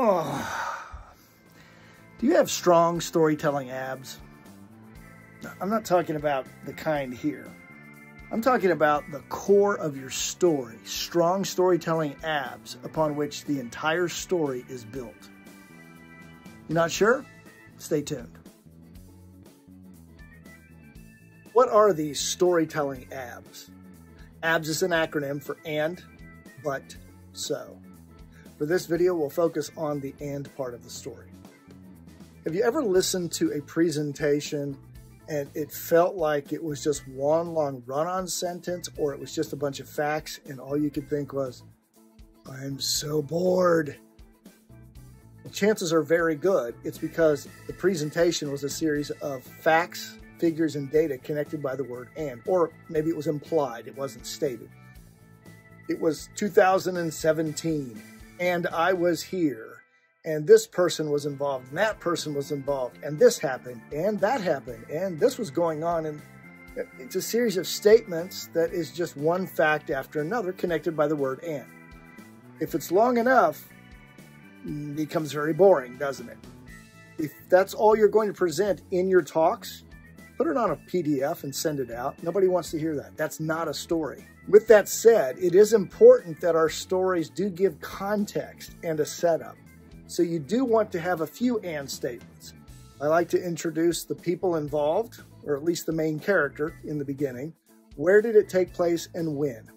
Oh. Do you have strong storytelling abs? I'm not talking about the kind here. I'm talking about the core of your story, strong storytelling abs upon which the entire story is built. You're not sure? Stay tuned. What are these storytelling abs? ABS is an acronym for and, but, so. For this video, we'll focus on the and part of the story. Have you ever listened to a presentation and it felt like it was just one long run-on sentence or it was just a bunch of facts and all you could think was, I'm so bored. Well, chances are very good. It's because the presentation was a series of facts, figures, and data connected by the word and, or maybe it was implied, it wasn't stated. It was 2017 and I was here, and this person was involved, and that person was involved, and this happened, and that happened, and this was going on. And it's a series of statements that is just one fact after another connected by the word and. If it's long enough, it becomes very boring, doesn't it? If that's all you're going to present in your talks, put it on a PDF and send it out. Nobody wants to hear that. That's not a story. With that said, it is important that our stories do give context and a setup. So you do want to have a few and statements. I like to introduce the people involved, or at least the main character in the beginning. Where did it take place and when?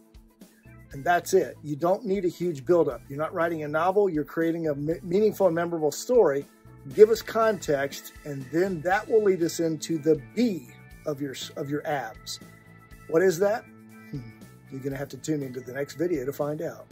And that's it. You don't need a huge buildup. You're not writing a novel, you're creating a meaningful and memorable story. Give us context, and then that will lead us into the B of your, of your abs. What is that? Hmm. You're going to have to tune into the next video to find out.